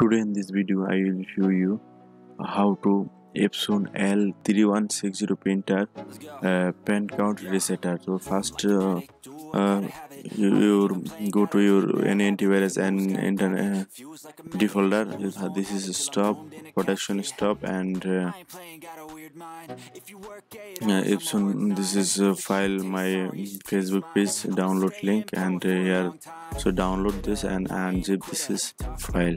Today in this video I will show you how to Epson L3160 printer uh, pen count resetter. So first uh, uh, you, you go to your any antivirus and internet uh, defolder. This is stop protection stop and uh, uh, Epson. This is a file my Facebook page download link and uh, here so download this and unzip this is file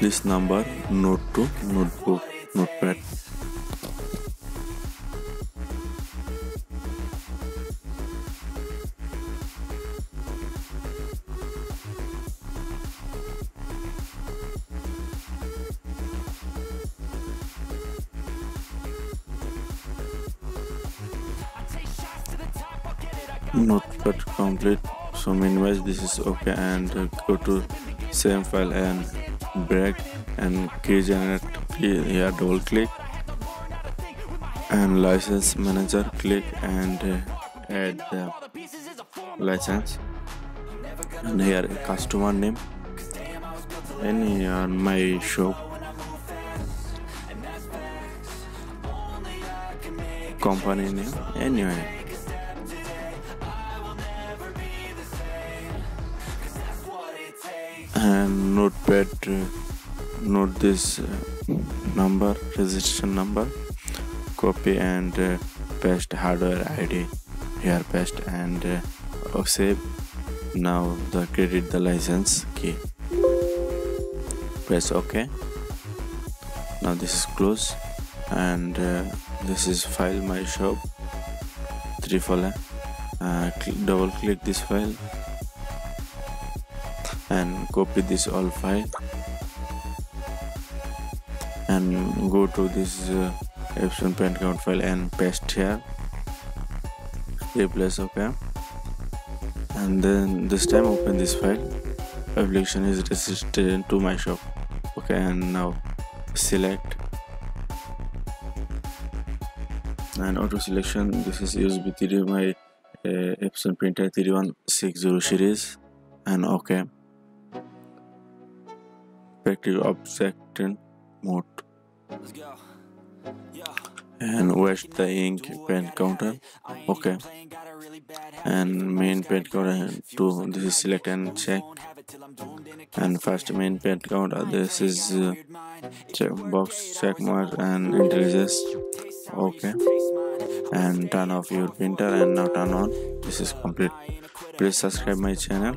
this number note to notebook notepad notepad complete so minimize this is okay and uh, go to same file and break and key generate here double click. And license manager click and uh, add the license. And here customer name. Any on my shop. Company name. Anyway and notepad uh, note this uh, number registration number copy and uh, paste hardware id here paste and uh, save. Now the credit the license key. Press ok. Now this is close. And uh, this is file my shop. Three file uh, double click this file and copy this all file and go to this uh, Epson pen count file and paste here. Replace okay. And then this time open this file. Application is registered to my shop. Okay and now select. And auto selection this is USB 3 my uh, Epson printer 3160 series. And okay Factory object mode. And waste the ink pen counter? Okay. And main pen counter to this is select and check. And first main pen counter this is uh, check box check mark and intelligence. Okay. And turn off your printer and now turn on. This is complete. Please subscribe my channel